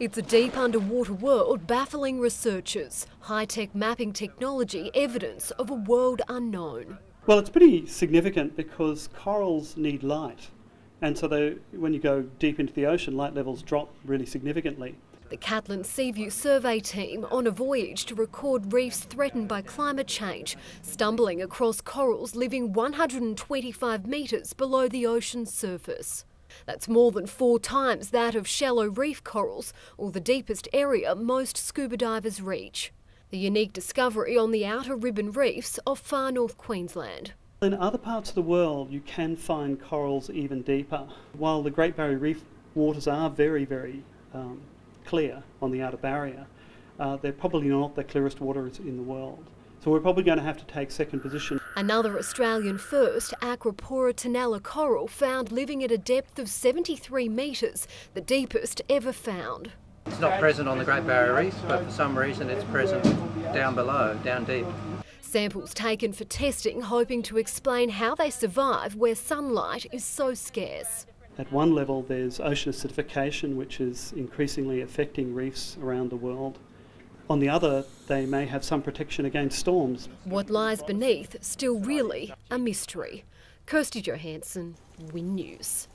It's a deep underwater world baffling researchers. High tech mapping technology, evidence of a world unknown. Well, it's pretty significant because corals need light. And so they, when you go deep into the ocean, light levels drop really significantly. The Catlin Seaview Survey team on a voyage to record reefs threatened by climate change, stumbling across corals living 125 metres below the ocean's surface. That's more than four times that of shallow reef corals, or the deepest area most scuba divers reach. The unique discovery on the outer ribbon reefs of far north Queensland. In other parts of the world, you can find corals even deeper. While the Great Barrier Reef waters are very, very um, clear on the outer barrier, uh, they're probably not the clearest waters in the world. So we're probably going to have to take second position. Another Australian first, Acropora tenella coral, found living at a depth of 73 metres, the deepest ever found. It's not present on the Great Barrier Reef, but for some reason it's present down below, down deep. Samples taken for testing, hoping to explain how they survive where sunlight is so scarce. At one level, there's ocean acidification, which is increasingly affecting reefs around the world. On the other, they may have some protection against storms. What lies beneath, still really a mystery. Kirsty Johansson, Win News.